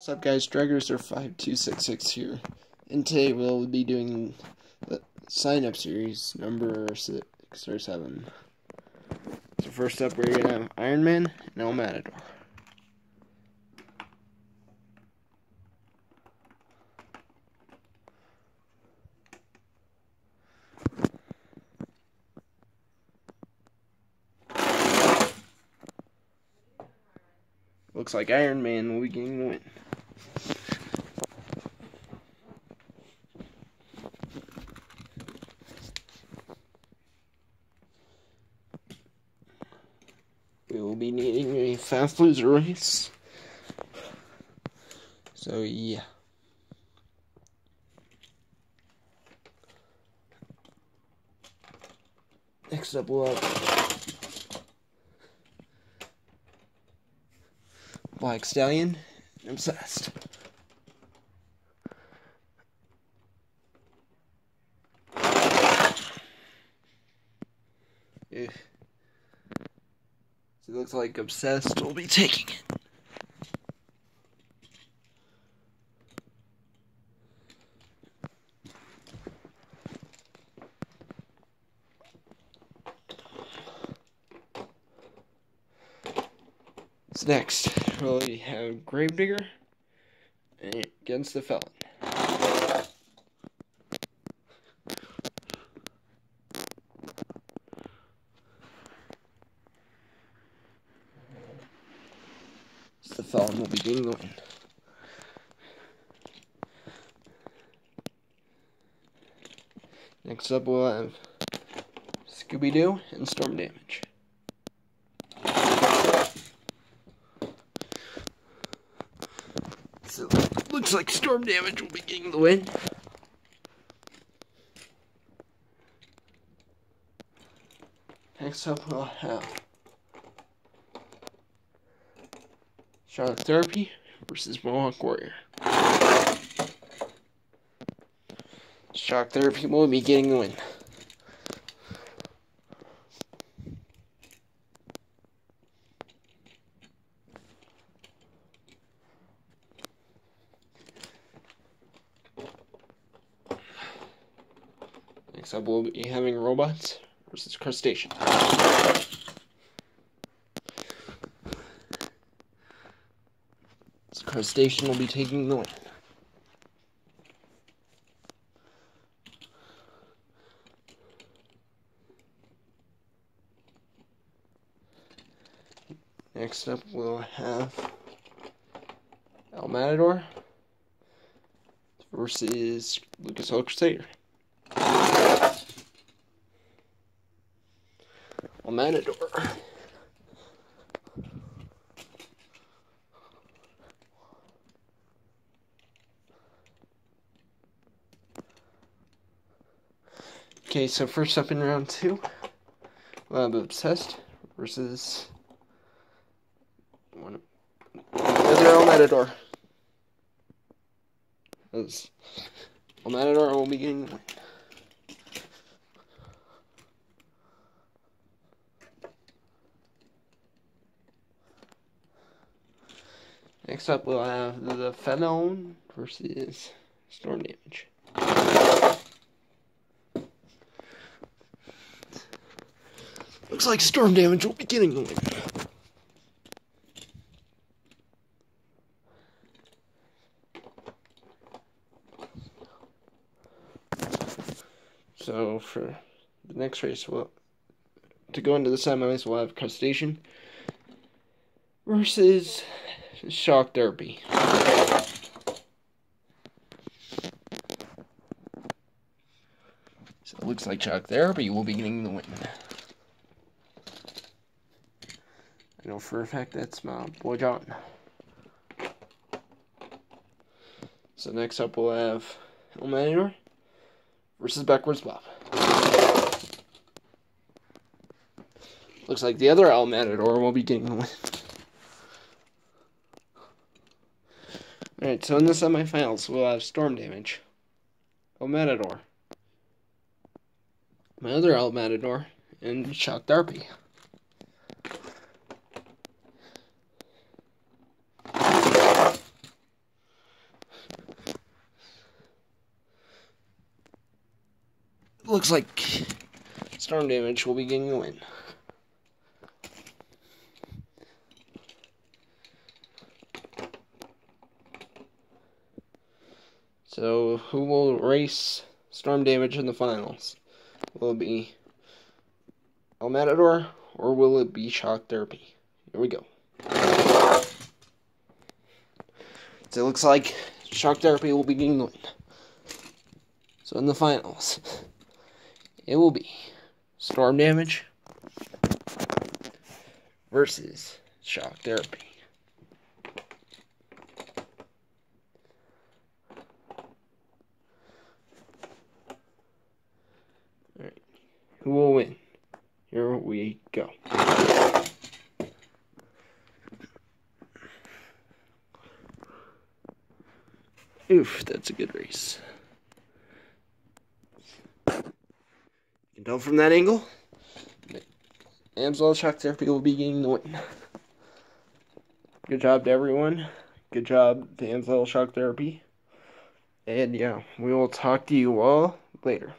What's up guys, Dragger5266 here, and today we'll be doing the sign-up series number 6 or 7. So first up we're going to have Iron Man and El Matador. Looks like Iron Man will be getting the win. We will be needing a fast loser race. So, yeah. Next up, we'll have Black Stallion, Obsessed. If it looks like Obsessed will be taking it. So next, we have Grave Digger against the Felon. So the Felon will be getting the win. Next up, we'll have Scooby Doo and Storm Damage. So, looks like Storm Damage will be getting the win. Next up, we'll have Shock Therapy versus Mohawk Warrior. Shock Therapy will be getting the win. Next up, we'll be having robots versus Crushstations. This Crushstation will be taking the win. Next up, we'll have El Matador versus Lucas Oil Crusader. Matador. Okay, so first up in round two, have Obsessed versus one other El Matador. As El Matador will be getting Next up, we'll have the Felon versus Storm Damage. Looks like Storm Damage will be getting the win. So for the next race, we'll to go into the semis, we'll have Crushstation versus Shock Therapy. So it looks like Shock Therapy will be getting the win. I know for a fact that's my boy John. So next up we'll have El Matador versus Backwards Bob. Looks like the other El Matador will be getting the win. Alright, so in the semifinals, we'll have Storm Damage, El my other El and Shock Therapy. Looks like Storm Damage will be getting the win. So, who will race storm damage in the finals? Will it be El Matador or will it be Shock Therapy? Here we go. So it looks like Shock Therapy will be getting the win. So in the finals, it will be Storm Damage versus Shock Therapy. Who will win? Here we go. Oof, that's a good race. You can tell from that angle, Amsoil Shock Therapy will be getting the win. Good job to everyone. Good job to Amsoil Shock Therapy. And yeah, we will talk to you all later.